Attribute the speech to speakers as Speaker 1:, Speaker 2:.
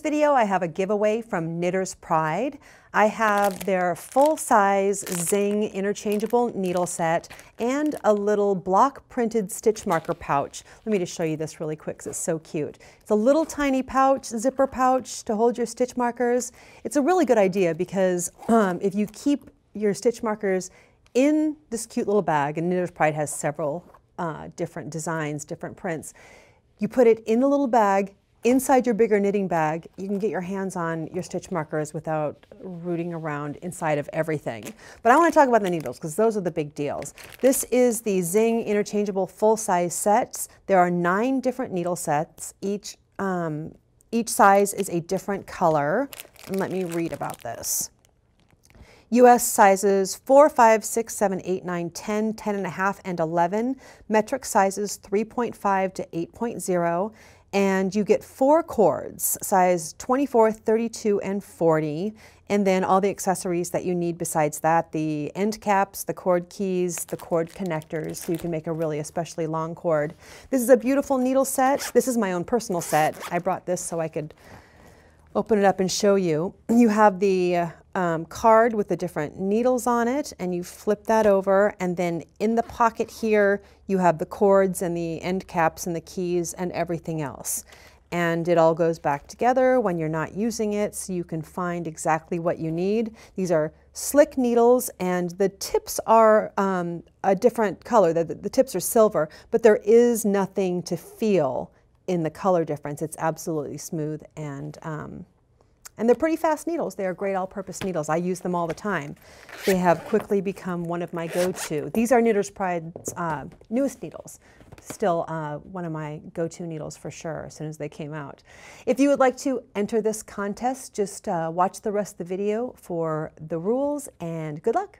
Speaker 1: video, I have a giveaway from Knitter's Pride. I have their full-size Zing interchangeable needle set and a little block printed stitch marker pouch. Let me just show you this really quick because it's so cute. It's a little tiny pouch, zipper pouch to hold your stitch markers. It's a really good idea because um, if you keep your stitch markers in this cute little bag, and Knitter's Pride has several uh, different designs, different prints, you put it in the little bag Inside your bigger knitting bag, you can get your hands on your stitch markers without rooting around inside of everything. But I want to talk about the needles because those are the big deals. This is the Zing interchangeable full-size sets. There are nine different needle sets. Each, um, each size is a different color. And let me read about this. US sizes 4, 5, 6, 7, 8, 9, 10, 10 and a half, and 11. Metric sizes 3.5 to 8.0 and you get four cords, size 24, 32, and 40, and then all the accessories that you need besides that, the end caps, the cord keys, the cord connectors, so you can make a really especially long cord. This is a beautiful needle set. This is my own personal set. I brought this so I could open it up and show you. You have the uh, um, card with the different needles on it and you flip that over and then in the pocket here you have the cords and the end caps and the keys and everything else. And it all goes back together when you're not using it so you can find exactly what you need. These are slick needles and the tips are um, a different color. The, the tips are silver, but there is nothing to feel in the color difference. It's absolutely smooth and um, and they're pretty fast needles. They are great all-purpose needles. I use them all the time. They have quickly become one of my go-to. These are Knitter's Pride's uh, newest needles. Still uh, one of my go-to needles for sure as soon as they came out. If you would like to enter this contest, just uh, watch the rest of the video for the rules and good luck.